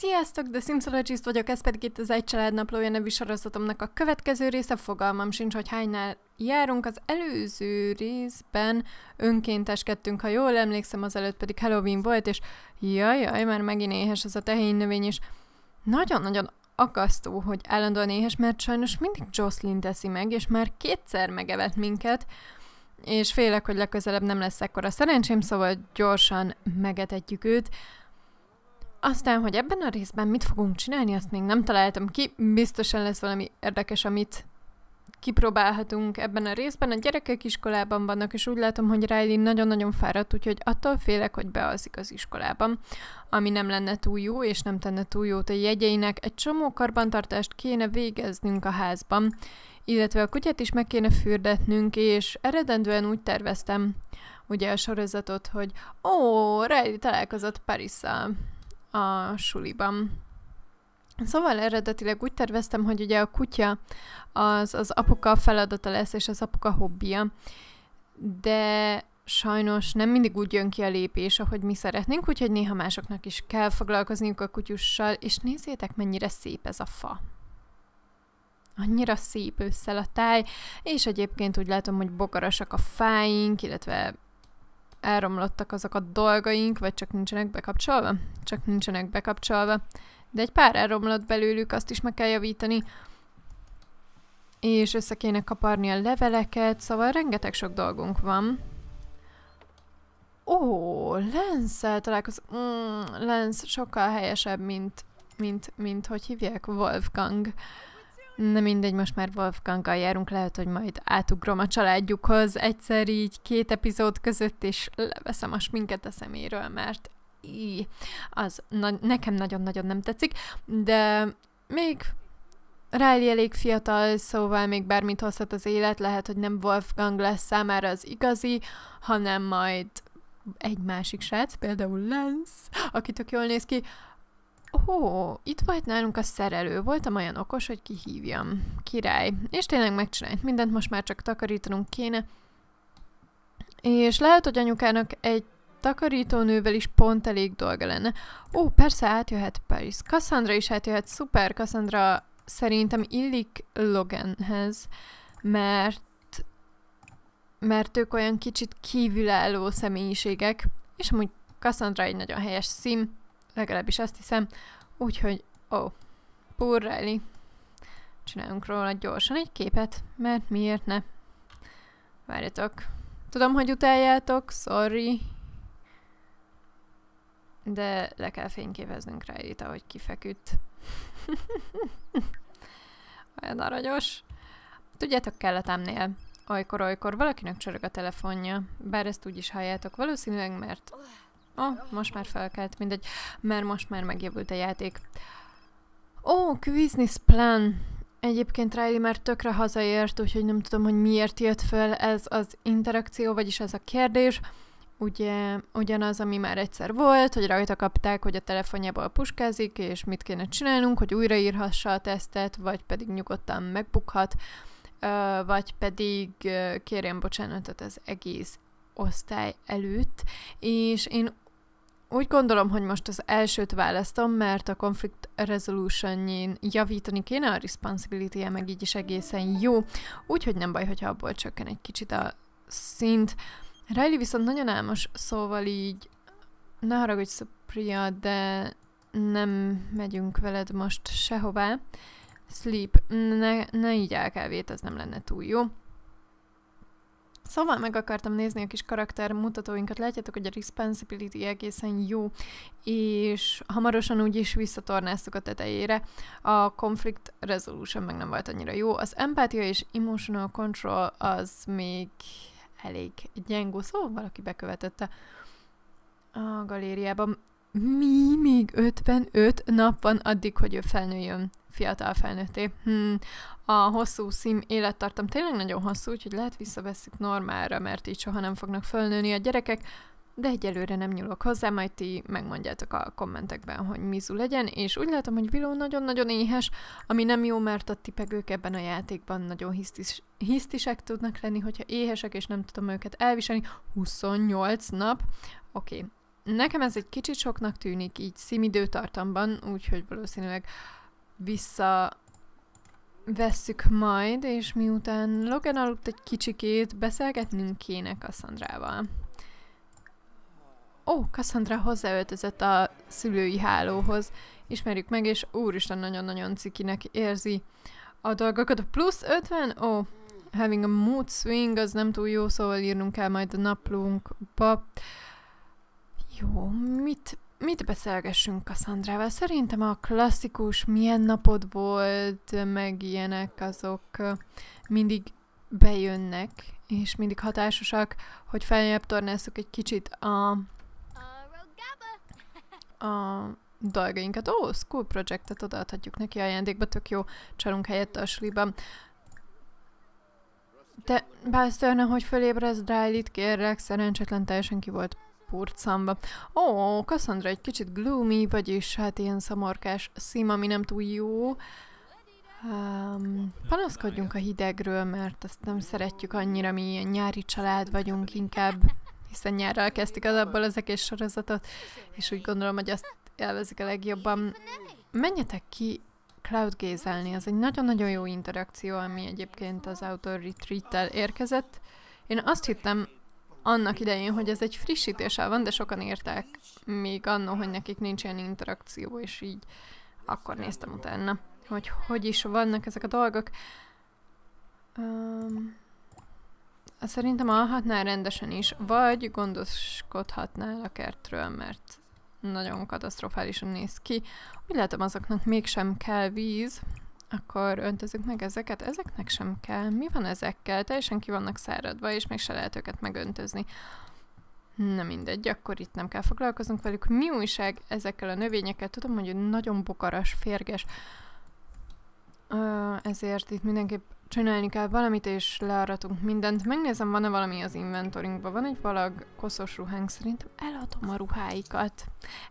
Sziasztok, The Simsologist vagyok, ez pedig itt az Egy Család Naplója nevű sorozatomnak a következő része, fogalmam sincs, hogy hánynál járunk. Az előző részben önkénteskedtünk, ha jól emlékszem, az előtt pedig Halloween volt, és jaj, jaj, már megint éhes az a tehén növény, és nagyon-nagyon akasztó, hogy állandóan éhes, mert sajnos mindig Jocelyn teszi meg, és már kétszer megevett minket, és félek, hogy legközelebb nem lesz ekkora szerencsém, szóval gyorsan megetetjük őt. Aztán, hogy ebben a részben mit fogunk csinálni, azt még nem találtam ki. Biztosan lesz valami érdekes, amit kipróbálhatunk ebben a részben. A gyerekek iskolában vannak, és úgy látom, hogy Riley nagyon-nagyon fáradt, úgyhogy attól félek, hogy bealszik az iskolában, ami nem lenne túl jó, és nem tenne túl jót a jegyeinek. Egy csomó karbantartást kéne végeznünk a házban, illetve a kutyát is meg kéne fürdetnünk, és eredendően úgy terveztem, ugye a sorozatot, hogy ó, Riley találkozott Parisszal a suliban. Szóval eredetileg úgy terveztem, hogy ugye a kutya az, az apuka feladata lesz, és az apuka hobbija, de sajnos nem mindig úgy jön ki a lépés, ahogy mi szeretnénk, úgyhogy néha másoknak is kell foglalkozniuk a kutyussal, és nézzétek, mennyire szép ez a fa. Annyira szép ősszel a táj, és egyébként úgy látom, hogy bokarasak a fáink, illetve elromlottak azok a dolgaink, vagy csak nincsenek bekapcsolva? Csak nincsenek bekapcsolva. De egy pár elromlott belőlük, azt is meg kell javítani. És össze kéne kaparni a leveleket, szóval rengeteg sok dolgunk van. Ó, Lenszel találkozom. Mm, Lens sokkal helyesebb, mint, mint, mint hogy hívják, Wolfgang. Nem mindegy, most már Wolfganggal járunk, lehet, hogy majd átugrom a családjukhoz egyszer így két epizód között, és leveszem a sminket a szeméről, mert í, az na- nekem nagyon-nagyon nem tetszik, de még Riley elég fiatal, szóval még bármit hozhat az élet, lehet, hogy nem Wolfgang lesz számára az igazi, hanem majd egy másik srác, például Lance, aki tök jól néz ki, Ó, itt volt nálunk a szerelő. Voltam olyan okos, hogy kihívjam. Király. És tényleg megcsinált mindent, most már csak takarítanunk kéne. És lehet, hogy anyukának egy takarítónővel is pont elég dolga lenne. Ó, persze átjöhet Paris. Cassandra is átjöhet. Szuper, Cassandra szerintem illik Loganhez, mert mert ők olyan kicsit kívülálló személyiségek, és amúgy Cassandra egy nagyon helyes szím, legalábbis azt hiszem. Úgyhogy, ó, oh, Poor Riley. Csinálunk róla gyorsan egy képet, mert miért ne? Várjatok. Tudom, hogy utáljátok, sorry. De le kell fényképeznünk Riley-t, ahogy kifeküdt. Olyan aranyos. Tudjátok, kelletemnél olykor-olykor valakinek csörög a telefonja, bár ezt úgy is halljátok valószínűleg, mert Oh, most már felkelt, mindegy, mert most már megjavult a játék. Ó, oh, Quiznis Plan. Egyébként Riley már tökre hazaért, úgyhogy nem tudom, hogy miért jött föl ez az interakció, vagyis ez a kérdés. Ugye ugyanaz, ami már egyszer volt, hogy rajta kapták, hogy a telefonjából puskázik, és mit kéne csinálnunk, hogy újraírhassa a tesztet, vagy pedig nyugodtan megbukhat, vagy pedig kérjen bocsánatot az egész osztály előtt, és én úgy gondolom, hogy most az elsőt választom, mert a conflict resolution javítani kéne, a responsibility -e meg így is egészen jó, úgyhogy nem baj, hogyha abból csökken egy kicsit a szint. Riley viszont nagyon álmos, szóval így ne haragudj, Supriya, de nem megyünk veled most sehová. Sleep, ne, ne így elkávét, ez nem lenne túl jó. Szóval meg akartam nézni a kis karakter mutatóinkat, látjátok, hogy a responsibility egészen jó, és hamarosan úgy is visszatornáztuk a tetejére. A conflict resolution meg nem volt annyira jó. Az empátia és emotional control az még elég gyengó, szóval valaki bekövetette a galériában. Mi még 55 nap van addig, hogy ő felnőjön fiatal felnőtté. Hmm. A hosszú szím élettartam tényleg nagyon hosszú, úgyhogy lehet visszavesszük normálra, mert így soha nem fognak fölnőni a gyerekek, de egyelőre nem nyúlok hozzá, majd ti megmondjátok a kommentekben, hogy mizu legyen, és úgy látom, hogy Willow nagyon-nagyon éhes, ami nem jó, mert a tipegők ebben a játékban nagyon hisztis, hisztisek tudnak lenni, hogyha éhesek, és nem tudom őket elviselni. 28 nap, oké, okay Nekem ez egy kicsit soknak tűnik így szimidőtartamban, úgyhogy valószínűleg vissza vesszük majd, és miután Logan aludt egy kicsikét, beszélgetnünk kéne Cassandrával. Ó, Cassandra hozzáöltözött a szülői hálóhoz. Ismerjük meg, és úristen nagyon-nagyon cikinek érzi a dolgokat. Plusz 50? Ó, having a mood swing, az nem túl jó, szóval írnunk kell majd a naplónkba. Jó, mit, mit beszélgessünk Cassandrával? Szerintem a klasszikus milyen napod volt, meg ilyenek, azok mindig bejönnek, és mindig hatásosak, hogy feljebb tornázzuk egy kicsit a, a dolgainkat. Ó, oh, school projectet odaadhatjuk neki ajándékba, tök jó, csalunk helyett a suliban. Te, Básztörne, hogy fölébredsz Drylit, kérlek, szerencsétlen teljesen ki volt purcamba. Ó, Cassandra egy kicsit gloomy, vagyis hát ilyen szamorkás szím, ami nem túl jó. Um, panaszkodjunk a hidegről, mert ezt nem szeretjük annyira, mi ilyen nyári család vagyunk inkább, hiszen nyárral kezdtük az abból az egész sorozatot, és úgy gondolom, hogy azt élvezik a legjobban. Menjetek ki cloudgaze-elni, az egy nagyon-nagyon jó interakció, ami egyébként az Outdoor Retreat-tel érkezett. Én azt hittem annak idején, hogy ez egy frissítéssel van, de sokan írták még annó, hogy nekik nincs ilyen interakció, és így akkor néztem utána, hogy hogy is vannak ezek a dolgok. Um, szerintem alhatnál rendesen is, vagy gondoskodhatnál a kertről, mert nagyon katasztrofálisan néz ki. Úgy látom, azoknak mégsem kell víz, akkor öntözünk meg ezeket, ezeknek sem kell. Mi van ezekkel? Teljesen ki vannak száradva, és még se lehet őket megöntözni. Na mindegy, akkor itt nem kell foglalkoznunk velük. Mi újság ezekkel a növényekkel? Tudom, hogy nagyon bokaras, férges, uh, ezért itt mindenképp csinálni kell valamit, és learatunk mindent. Megnézem, van-e valami az inventoringban. Van egy valag koszos ruhánk, szerintem eladom a ruháikat.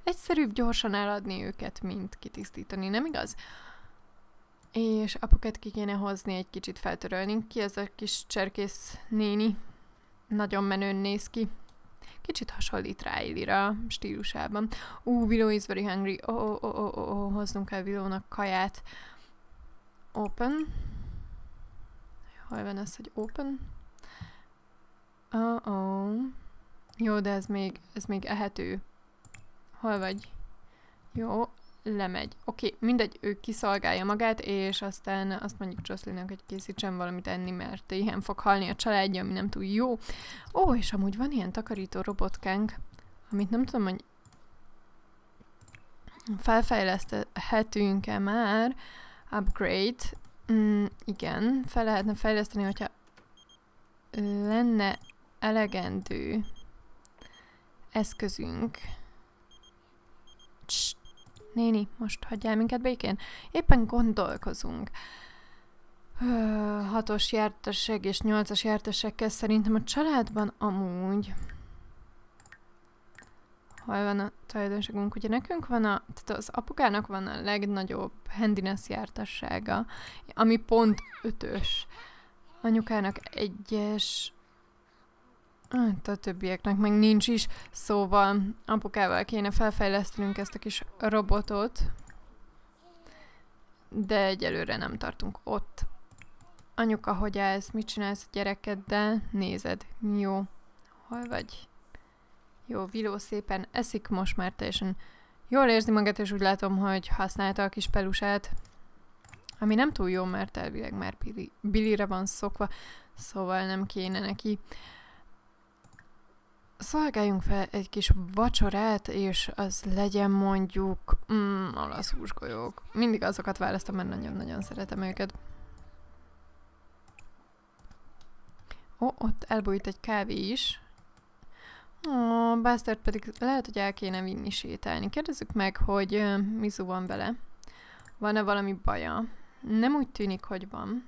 Egyszerűbb gyorsan eladni őket, mint kitisztítani, nem igaz? És apukat ki kéne hozni, egy kicsit feltörölni. Ki ez a kis cserkész néni? Nagyon menőn néz ki. Kicsit hasonlít Riley-ra stílusában. Ú, uh, Willow is very hungry. Ó, oh, oh, oh, oh, oh, hoznunk kell Willownak kaját. Open. Hol van ez, hogy open? Oh-oh. Jó, de ez még, ez még ehető. Hol vagy? Jó, lemegy. Oké, okay, mindegy, ő kiszolgálja magát, és aztán azt mondjuk Jocelynnek, hogy készítsen valamit enni, mert ilyen fog halni a családja, ami nem túl jó. Ó, és amúgy van ilyen takarító robotkánk, amit nem tudom, hogy felfejleszthetünk-e már, upgrade, mm, igen, fel lehetne fejleszteni, hogyha lenne elegendő eszközünk. Css, Néni, most hagyjál minket békén. Éppen gondolkozunk. hatos jártasság és nyolcas jártasságkel szerintem a családban amúgy... Hol van a tulajdonságunk? Ugye nekünk van a... Tehát az apukának van a legnagyobb handiness jártassága, ami pont ötös. Anyukának egyes, Hát a többieknek meg nincs is, szóval apukával kéne felfejlesztenünk ezt a kis robotot, de egyelőre nem tartunk ott. Anyuka, hogy ez, mit csinálsz a gyerekeddel? Nézed. Jó. Hol vagy? Jó, Viló szépen eszik most már teljesen jól érzi magát, és úgy látom, hogy használta a kis pelusát. Ami nem túl jó, mert elvileg már Billy, Billyre van szokva, szóval nem kéne neki szolgáljunk fel egy kis vacsorát, és az legyen mondjuk mm, olasz húsgolyók. Mindig azokat választom, mert nagyon-nagyon szeretem őket. Ó, ott elbújt egy kávé is. Ó, Bastard pedig lehet, hogy el kéne vinni sétálni. Kérdezzük meg, hogy uh, Mizu van vele. Van-e valami baja? Nem úgy tűnik, hogy van.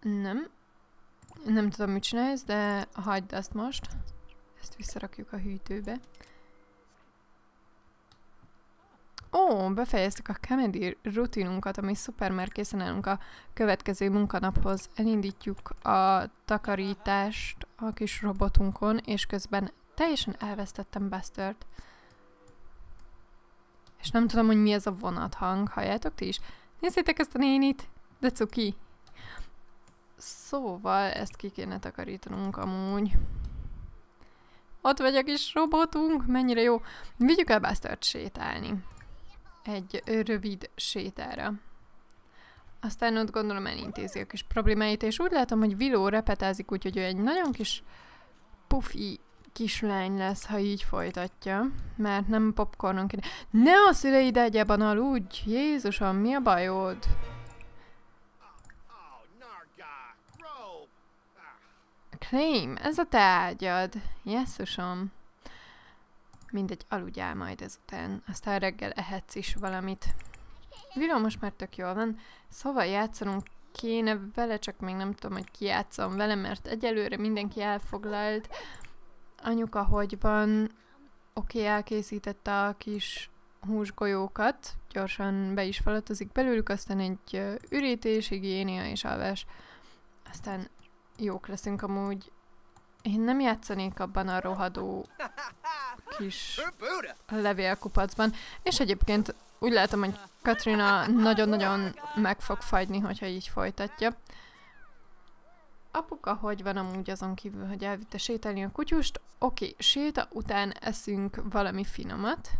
Nem. Nem tudom, mit csinálsz, de hagyd ezt most. Ezt visszarakjuk a hűtőbe. Ó, befejeztük a comedy rutinunkat, ami szuper, mert készen állunk a következő munkanaphoz. Elindítjuk a takarítást a kis robotunkon, és közben teljesen elvesztettem Bustert. És nem tudom, hogy mi ez a vonathang. Halljátok ti is? Nézzétek ezt a nénit! De cuki! Szóval ezt ki kéne takarítanunk amúgy. Ott vagy a kis robotunk, mennyire jó. Vigyük el Bustert sétálni. Egy rövid sétára. Aztán ott gondolom elintézi a kis problémáit, és úgy látom, hogy Viló repetázik, úgyhogy ő egy nagyon kis pufi kislány lesz, ha így folytatja, mert nem popcornon kéne. Ne a szüleid egyeben aludj! Jézusom, mi a bajod? Claim, ez a te ágyad. Jesszusom. Mindegy, aludjál majd ezután. Aztán reggel ehetsz is valamit. Viló most már tök jól van. Szóval játszanunk kéne vele, csak még nem tudom, hogy ki játszom vele, mert egyelőre mindenki elfoglalt. Anyuka hogy van? Oké, okay, elkészítette a kis húsgolyókat, gyorsan be is falatozik belőlük, aztán egy ürítés, higiénia és alvás. Aztán jók leszünk amúgy. Én nem játszanék abban a rohadó kis levélkupacban. És egyébként úgy látom, hogy Katrina nagyon-nagyon meg fog fagyni, hogyha így folytatja. Apuka hogy van amúgy azon kívül, hogy elvitte sétálni a kutyust? Oké, séta után eszünk valami finomat,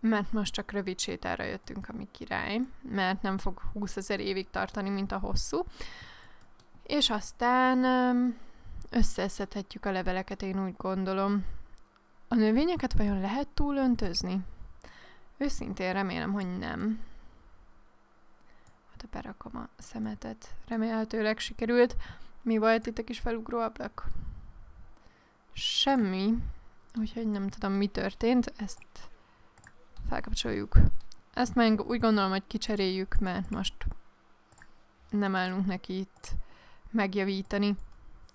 mert most csak rövid sétára jöttünk, ami király, mert nem fog 20 ezer évig tartani, mint a hosszú. És aztán összeszedhetjük a leveleket, én úgy gondolom. A növényeket vajon lehet túl öntözni? Őszintén remélem, hogy nem. Hát berakom a szemetet. Remélhetőleg sikerült. Mi volt itt a kis felugró ablak? Semmi. Úgyhogy nem tudom, mi történt. Ezt felkapcsoljuk. Ezt meg úgy gondolom, hogy kicseréljük, mert most nem állunk neki itt megjavítani.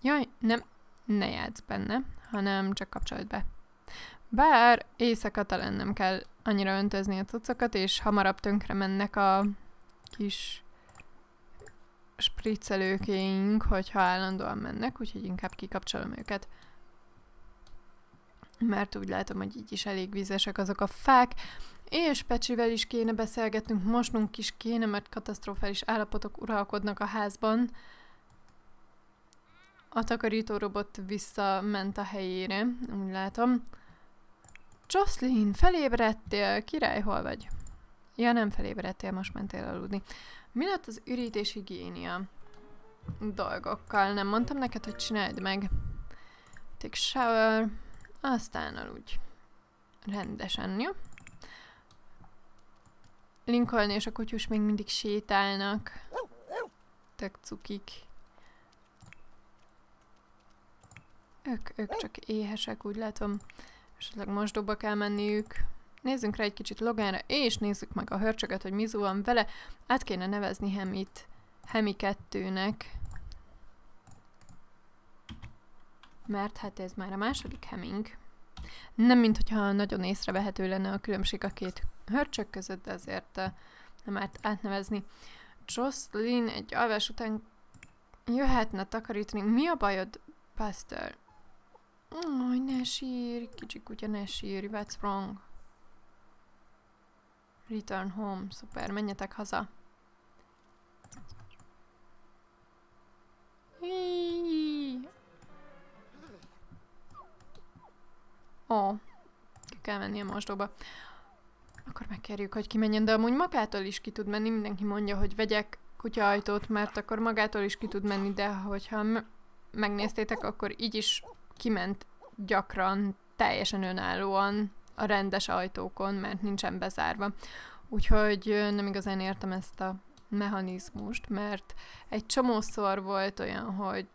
Jaj, nem, ne játsz benne, hanem csak kapcsolt be. Bár éjszaka talán nem kell annyira öntözni a cuccokat, és hamarabb tönkre mennek a kis spriccelőkéink, hogyha állandóan mennek, úgyhogy inkább kikapcsolom őket. Mert úgy látom, hogy így is elég vizesek azok a fák, és Pecsivel is kéne beszélgetnünk, mosnunk is kéne, mert katasztrofális állapotok uralkodnak a házban. A takarító robot visszament a helyére, úgy látom. Jocelyn, felébredtél? Király, hol vagy? Ja, nem felébredtél, most mentél aludni. Mi lett az ürítés higiénia dolgokkal? Nem mondtam neked, hogy csináld meg. Take shower, aztán aludj. Rendesen, jó? Lincoln és a kutyus még mindig sétálnak. Tök cukik. Ők, ők csak éhesek, úgy látom. Esetleg mosdóba kell menniük. Nézzünk rá egy kicsit Logánra, és nézzük meg a hörcsöget, hogy mi van vele. Át kéne nevezni Hemit Hemi 2-nek. Mert hát ez már a második Heming. Nem, mint hogyha nagyon észrevehető lenne a különbség a két hörcsök között, de azért uh, nem árt átnevezni. Jocelyn egy alvás után jöhetne takarítani. Mi a bajod, Pastor? Aj, ne sírj, kicsi kutya, ne sírj, what's wrong? Return home, szuper, menjetek haza. Ó, ki kell menni a mosdóba. Akkor megkérjük, hogy kimenjen, de amúgy magától is ki tud menni. Mindenki mondja, hogy vegyek kutyaajtót, mert akkor magától is ki tud menni, de hogyha megnéztétek, akkor így is kiment gyakran teljesen önállóan a rendes ajtókon, mert nincsen bezárva. Úgyhogy nem igazán értem ezt a mechanizmust, mert egy csomószor volt olyan, hogy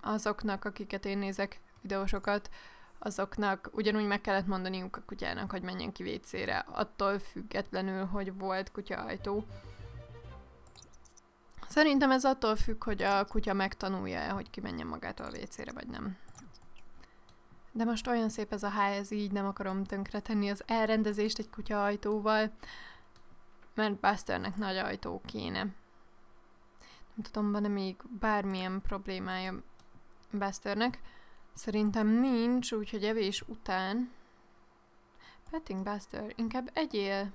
azoknak, akiket én nézek videósokat, azoknak ugyanúgy meg kellett mondaniuk a kutyának, hogy menjen ki vécére, attól függetlenül, hogy volt kutyaajtó. Szerintem ez attól függ, hogy a kutya megtanulja hogy kimenjen magától a vécére, vagy nem. De most olyan szép ez a ház, így nem akarom tönkretenni az elrendezést egy kutya ajtóval, mert Busternek nagy ajtó kéne. Nem tudom, van-e még bármilyen problémája Busternek. Szerintem nincs, úgyhogy evés után. Petting Buster, inkább egyél.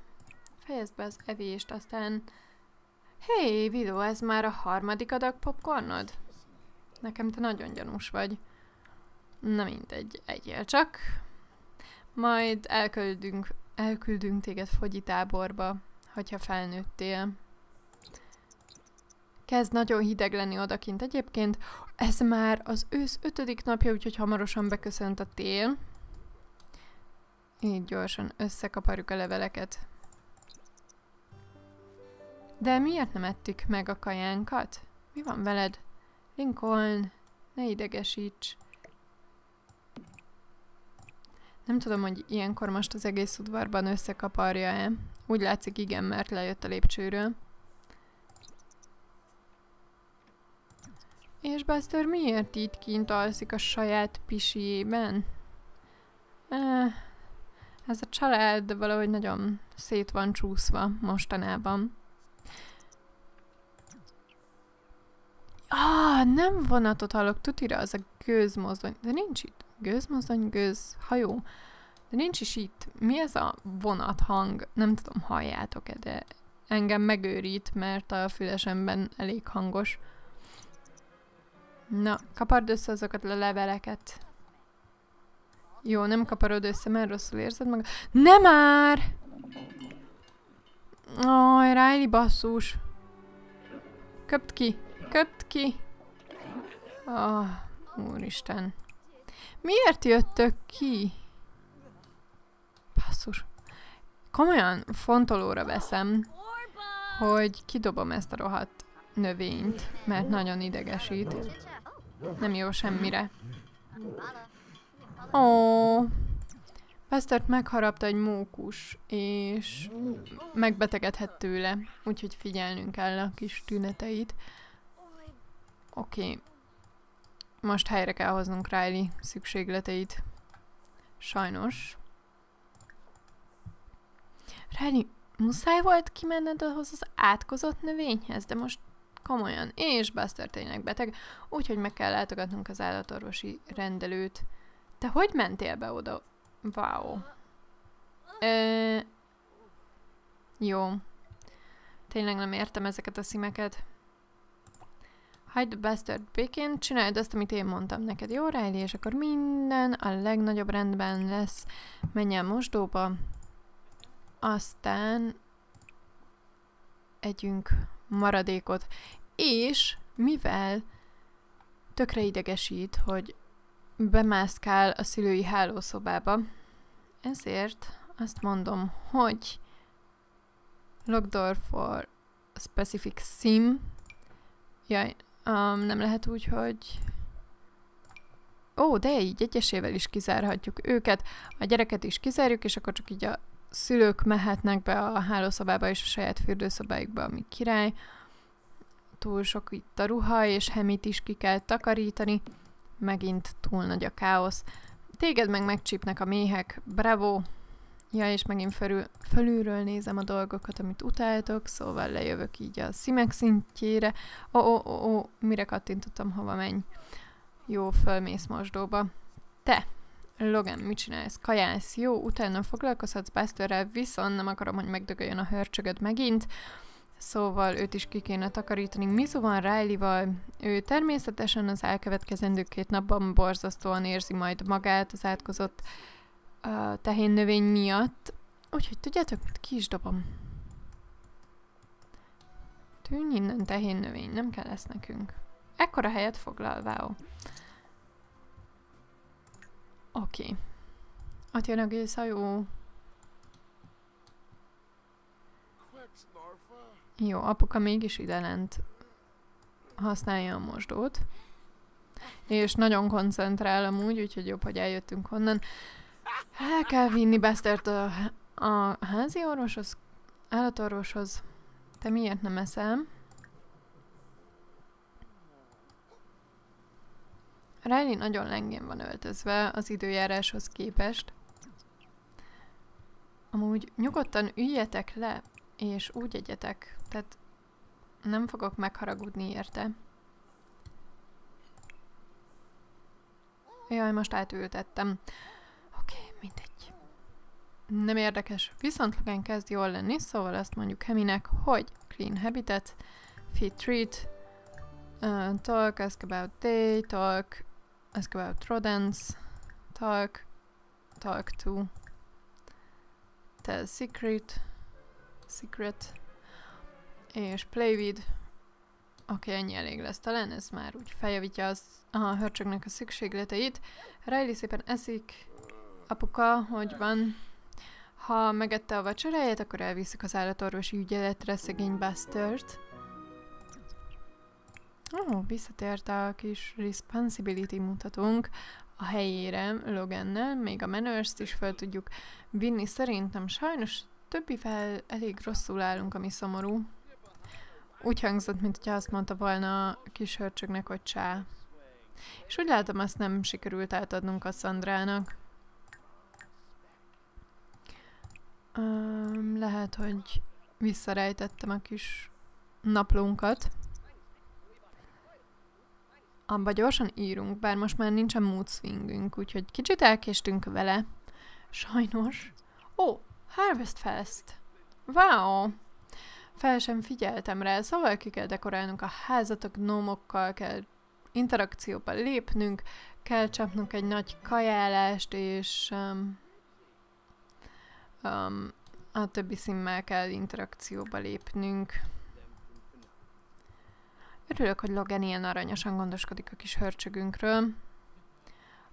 Fejezd be az evést, aztán... Hé, hey, Vidó, ez már a harmadik adag popcornod? Nekem te nagyon gyanús vagy. Na mindegy, egyél csak. Majd elküldünk, elküldünk téged fogyi táborba, hogyha felnőttél. Kezd nagyon hideg lenni odakint egyébként. Ez már az ősz ötödik napja, úgyhogy hamarosan beköszönt a tél. Így gyorsan összekaparjuk a leveleket. De miért nem ettük meg a kajánkat? Mi van veled? Lincoln, ne idegesíts. Nem tudom, hogy ilyenkor most az egész udvarban összekaparja-e. Úgy látszik igen, mert lejött a lépcsőről. És Buster miért itt kint alszik a saját pisiében? Ez a család valahogy nagyon szét van csúszva mostanában. Ah, nem vonatot hallok, tutira az a gőzmozdony. De nincs itt gőzmozdony, gőz, hajó. De nincs is itt. Mi ez a vonat hang? Nem tudom, halljátok-e, de engem megőrít, mert a fülesemben elég hangos. Na, kapard össze azokat a leveleket. Jó, nem kaparod össze, mert rosszul érzed magad. Nem már! Aj, Riley basszus. Köpt ki, köpt ki. Ah, úristen. Miért jöttök ki? Basszus. Komolyan fontolóra veszem, hogy kidobom ezt a rohadt növényt, mert nagyon idegesít. Nem jó semmire. Ó, Pesztert megharapta egy mókus, és megbetegedhet tőle, úgyhogy figyelnünk kell a kis tüneteit. Oké. Okay. Most helyre kell hoznunk Riley szükségleteit. Sajnos. Riley, muszáj volt kimenned ahhoz az átkozott növényhez, de most komolyan. És Buster tényleg beteg, úgyhogy meg kell látogatnunk az állatorvosi rendelőt. Te hogy mentél be oda? Wow. Ö... Jó. Tényleg nem értem ezeket a szimeket. Hagyd Buster békén, csináld azt, amit én mondtam neked, jó Riley, és akkor minden a legnagyobb rendben lesz. Menj el mosdóba, aztán együnk maradékot. És mivel tökre idegesít, hogy bemászkál a szülői hálószobába, ezért azt mondom, hogy door for specific sim. Jaj, um, nem lehet úgy, hogy... Ó, de így egyesével is kizárhatjuk őket, a gyereket is kizárjuk, és akkor csak így a szülők mehetnek be a hálószobába és a saját fürdőszobájukba, ami király. Túl sok itt a ruha, és Hemit is ki kell takarítani. Megint túl nagy a káosz. Téged meg megcsípnek a méhek, bravo! Ja, és megint felül, felülről nézem a dolgokat, amit utáltok, szóval lejövök így a szimek szintjére. Ó, ó, ó, ó, mire kattintottam, hova menj? Jó, fölmész mosdóba. Te, Logan, mit csinálsz? Kajálsz, jó, utána foglalkozhatsz Busterrel, viszont nem akarom, hogy megdögöljön a hörcsögöd megint, szóval őt is ki kéne takarítani. Mizu van Riley-val, ő természetesen az elkövetkezendő két napban borzasztóan érzi majd magát az átkozott uh, tehén növény miatt, úgyhogy tudjátok, mit ki is dobom. Tűnj innen tehén növény, nem kell lesz nekünk. Ekkora helyet foglal, wow. Oké. Okay. Ott jön a gőzhajó. Jó, apuka mégis ide lent használja a mosdót. És nagyon koncentrál amúgy, úgyhogy jobb, hogy eljöttünk honnan. El kell vinni Bestert a, a házi orvoshoz, állatorvoshoz. Te miért nem eszel? Riley nagyon lengén van öltözve az időjáráshoz képest. Amúgy nyugodtan üljetek le, és úgy egyetek, tehát nem fogok megharagudni érte. Jaj, most átültettem. Mindegy. Nem érdekes. Viszont Logan kezd jól lenni, szóval azt mondjuk Heminek, hogy Clean Habitat, Feed Treat, uh, Talk, Ask About Day, Talk, Ask About Rodents, Talk, Talk to, Tell Secret, Secret, és Play with, Oké, okay, ennyi elég lesz talán, ez már úgy feljavítja az, a hörcsögnek a szükségleteit. Riley szépen eszik, apuka, hogy van. Ha megette a vacsoráját, akkor elviszik az állatorvosi ügyeletre szegény Bustert. Ó, oh, visszatért a kis responsibility mutatónk a helyére Logannel, még a menőrst is fel tudjuk vinni. Szerintem sajnos többivel elég rosszul állunk, ami szomorú. Úgy hangzott, mint hogyha azt mondta volna a kis hörcsögnek, hogy csá. És úgy látom, azt nem sikerült átadnunk a Szandrának. Um, lehet, hogy visszarejtettem a kis naplónkat. Abba gyorsan írunk, bár most már nincsen mood swingünk, úgyhogy kicsit elkéstünk vele. Sajnos. Ó, oh, Harvest Fest! Wow! fel sem figyeltem rá, szóval ki kell dekorálnunk a házat, a gnómokkal kell interakcióba lépnünk, kell csapnunk egy nagy kajálást, és um, um, a többi színmel kell interakcióba lépnünk. Örülök, hogy Logan ilyen aranyosan gondoskodik a kis hörcsögünkről.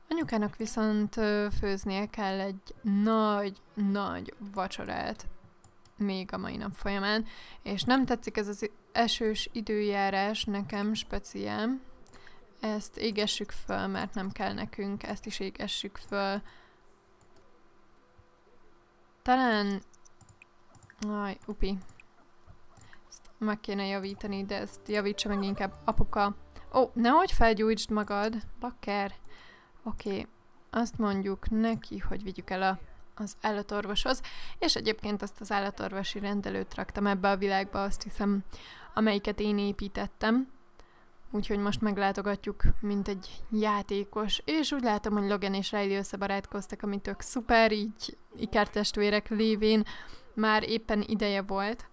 Anyukának viszont főznie kell egy nagy-nagy vacsorát még a mai nap folyamán, és nem tetszik ez az esős időjárás nekem speciál. Ezt égessük föl, mert nem kell nekünk, ezt is égessük föl. Talán... Aj, upi. Ezt meg kéne javítani, de ezt javítsa meg inkább apuka. Ó, oh, nehogy felgyújtsd magad, bakker. Oké, okay. azt mondjuk neki, hogy vigyük el a az állatorvoshoz, és egyébként azt az állatorvosi rendelőt raktam ebbe a világba, azt hiszem, amelyiket én építettem. Úgyhogy most meglátogatjuk, mint egy játékos, és úgy látom, hogy Logan és Riley összebarátkoztak, ami tök szuper, így ikertestvérek lévén már éppen ideje volt.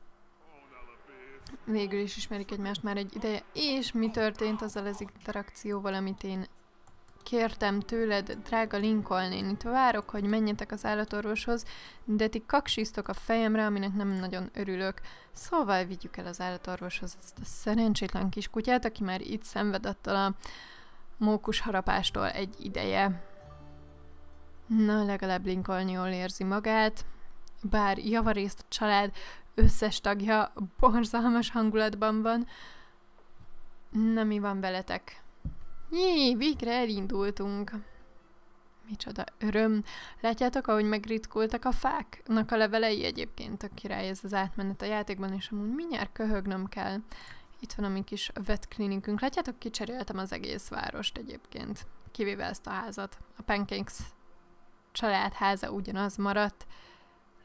Végül is ismerik egymást már egy ideje, és mi történt azzal az interakcióval, amit én kértem tőled, drága Lincoln, én itt várok, hogy menjetek az állatorvoshoz, de ti kaksíztok a fejemre, aminek nem nagyon örülök. Szóval vigyük el az állatorvoshoz ezt a szerencsétlen kis kutyát, aki már itt szenved attól a mókus harapástól egy ideje. Na, legalább Lincoln jól érzi magát, bár javarészt a család összes tagja borzalmas hangulatban van. Na, mi van veletek? Jé, végre elindultunk. Micsoda öröm. Látjátok, ahogy megritkultak a fáknak a levelei egyébként a király ez az átmenet a játékban, és amúgy mindjárt köhögnöm kell. Itt van a mi kis vetklinikünk. Látjátok, kicseréltem az egész várost egyébként, kivéve ezt a házat. A Pancakes családháza ugyanaz maradt.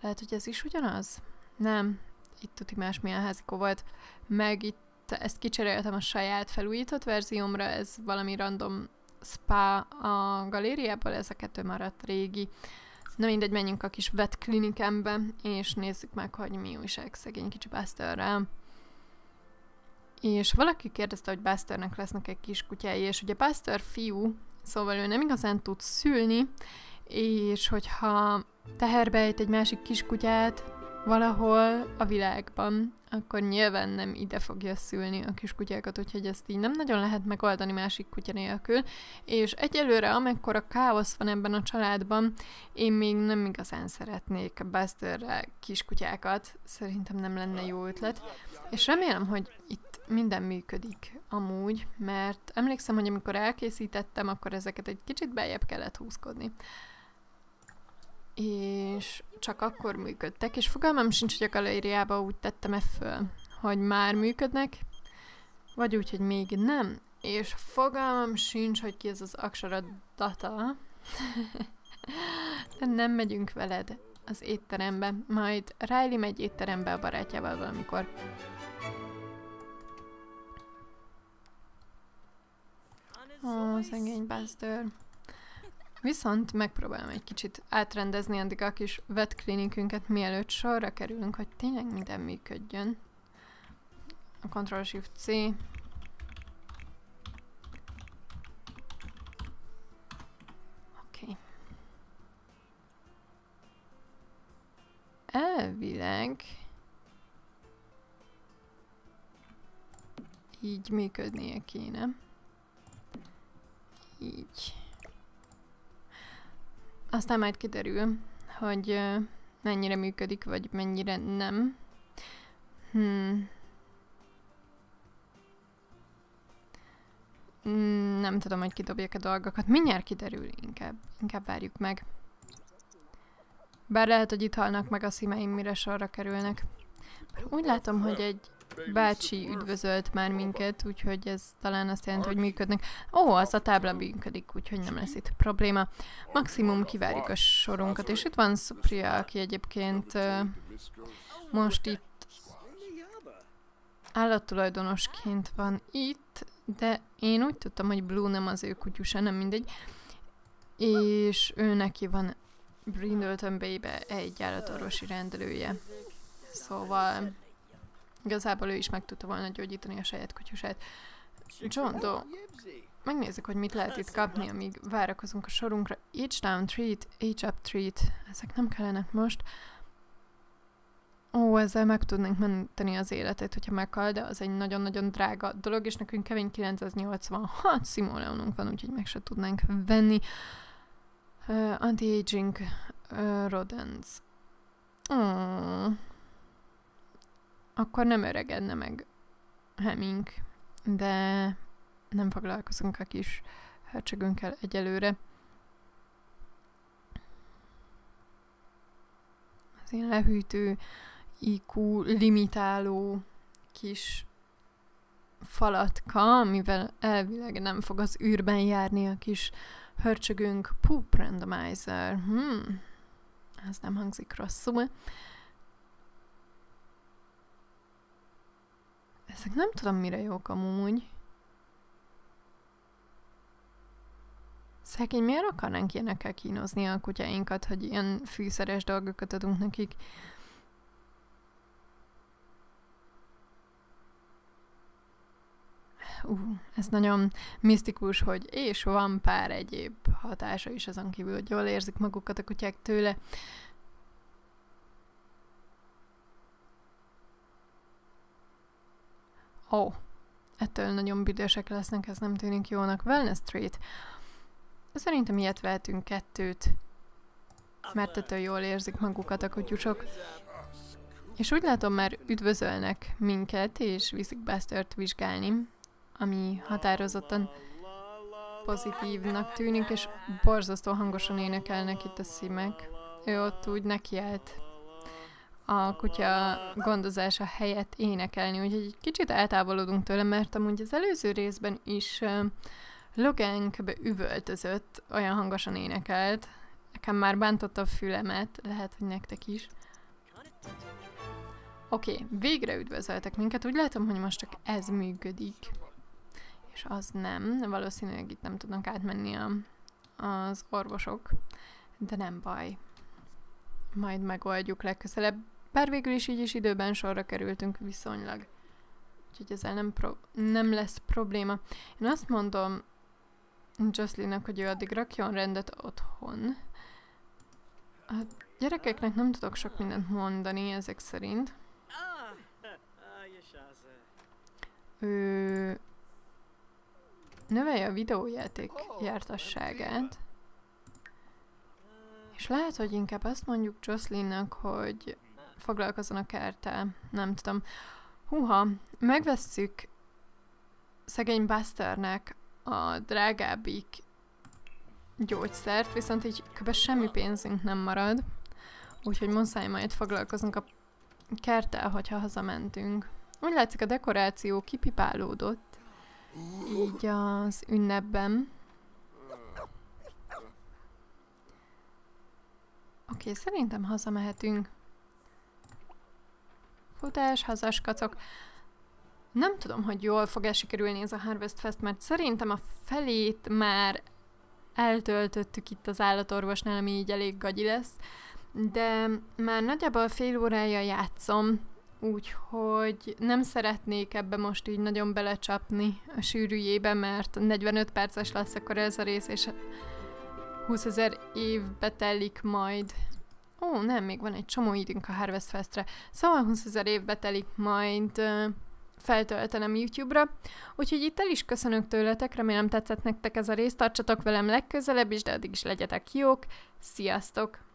Lehet, hogy ez is ugyanaz? Nem. Itt tuti másmilyen házikó volt. Meg itt ezt kicseréltem a saját felújított verziómra, ez valami random spa a galériából, ez a kettő maradt régi. Na mindegy, menjünk a kis vet klinikembe, és nézzük meg, hogy mi újság szegény kicsi Busterrel. És valaki kérdezte, hogy Busternek lesznek egy kis kutyái, és ugye Buster fiú, szóval ő nem igazán tud szülni, és hogyha teherbe egy másik kiskutyát, valahol a világban, akkor nyilván nem ide fogja szülni a kiskutyákat, úgyhogy ezt így nem nagyon lehet megoldani másik kutya nélkül. És egyelőre, amekkora káosz van ebben a családban, én még nem igazán szeretnék Busterre kiskutyákat. Szerintem nem lenne jó ötlet. És remélem, hogy itt minden működik amúgy, mert emlékszem, hogy amikor elkészítettem, akkor ezeket egy kicsit beljebb kellett húzkodni és csak akkor működtek, és fogalmam sincs, hogy a galériába úgy tettem-e föl, hogy már működnek, vagy úgy, hogy még nem, és fogalmam sincs, hogy ki ez az Aksara data, nem megyünk veled az étterembe, majd Riley megy étterembe a barátjával valamikor. Ó, szegény Buster. Viszont megpróbálom egy kicsit átrendezni addig a kis vetklinikünket, mielőtt sorra kerülünk, hogy tényleg minden működjön. A Ctrl-Shift-C. Oké. Elvileg így működnie kéne. Így. Aztán majd kiderül, hogy mennyire működik, vagy mennyire nem. Hmm. hmm nem tudom, hogy kidobjak a dolgokat. Mindjárt kiderül, inkább, inkább várjuk meg. Bár lehet, hogy itt halnak meg a szímeim, mire sorra kerülnek. Úgy látom, hogy egy bácsi üdvözölt már minket, úgyhogy ez talán azt jelenti, hogy működnek. Ó, az a tábla működik, úgyhogy nem lesz itt probléma. Maximum kivárjuk a sorunkat, és itt van Supria, aki egyébként most itt állattulajdonosként van itt, de én úgy tudtam, hogy Blue nem az ő kutyusa, nem mindegy. És ő neki van Brindleton Bay-be egy állatorvosi rendelője. Szóval Igazából ő is meg tudta volna gyógyítani a saját kutyusát. John Doe, megnézzük, hogy mit lehet itt kapni, amíg várakozunk a sorunkra. Each down treat, each up treat. Ezek nem kellenek most. Ó, ezzel meg tudnánk menteni az életét, hogyha meghal, de az egy nagyon-nagyon drága dolog, és nekünk Kevin 986 simoleonunk van, úgyhogy meg se tudnánk venni. Uh, Anti-aging uh, rodents. Oh akkor nem öregedne meg Heming, de nem foglalkozunk a kis hercsegünkkel egyelőre. Az én lehűtő, IQ limitáló kis falatka, amivel elvileg nem fog az űrben járni a kis hörcsögünk. Poop randomizer. Hmm. Ez nem hangzik rosszul. Ezek nem tudom, mire jók amúgy. Szegény, miért akarnánk ilyenekkel kínozni a kutyáinkat, hogy ilyen fűszeres dolgokat adunk nekik? Uh, ez nagyon misztikus, hogy és van pár egyéb hatása is azon kívül, hogy jól érzik magukat a kutyák tőle. Ó, oh, ettől nagyon büdösek lesznek, ez nem tűnik jónak. Wellness Street. Szerintem ilyet vehetünk kettőt, mert ettől jól érzik magukat a kutyusok. És úgy látom, már üdvözölnek minket, és viszik Bustert vizsgálni, ami határozottan pozitívnak tűnik, és borzasztó hangosan énekelnek itt a szímek. Ő ott úgy nekiállt a kutya gondozása helyett énekelni, úgyhogy egy kicsit eltávolodunk tőle, mert amúgy az előző részben is kb. üvöltözött, olyan hangosan énekelt. Nekem már bántotta a fülemet, lehet, hogy nektek is. Oké, okay, végre üdvözöltek minket, úgy látom, hogy most csak ez működik. És az nem, valószínűleg itt nem tudnak átmenni a, az orvosok, de nem baj. Majd megoldjuk legközelebb. Bár végül is így is időben sorra kerültünk viszonylag. Úgyhogy ezzel nem, pro- nem lesz probléma. Én azt mondom Jocelynnak, hogy ő addig rakjon rendet otthon. A gyerekeknek nem tudok sok mindent mondani ezek szerint. Ő növelje a videójáték jártasságát. És lehet, hogy inkább azt mondjuk Jocelynnak, hogy foglalkozzon a kerttel. Nem tudom. Húha, megvesszük szegény Busternek a drágábbik gyógyszert, viszont így kb. semmi pénzünk nem marad. Úgyhogy muszáj majd foglalkozunk a kerttel, hogyha hazamentünk. Úgy látszik a dekoráció kipipálódott, így az ünnepben. Oké, okay, szerintem hazamehetünk. Futás, hazas kacok. Nem tudom, hogy jól fog-e sikerülni ez a Harvest Fest, mert szerintem a felét már eltöltöttük itt az állatorvosnál, ami így elég gagyi lesz, de már nagyjából fél órája játszom, úgyhogy nem szeretnék ebbe most így nagyon belecsapni a sűrűjébe, mert 45 perces lesz akkor ez a rész, és 20 ezer évbe telik majd. Ó, nem, még van egy csomó időnk a Harvest Festre. Szóval 20 ezer évbe telik majd feltöltenem YouTube-ra. Úgyhogy itt el is köszönök tőletek, remélem tetszett nektek ez a rész, tartsatok velem legközelebb is, de addig is legyetek jók. Sziasztok!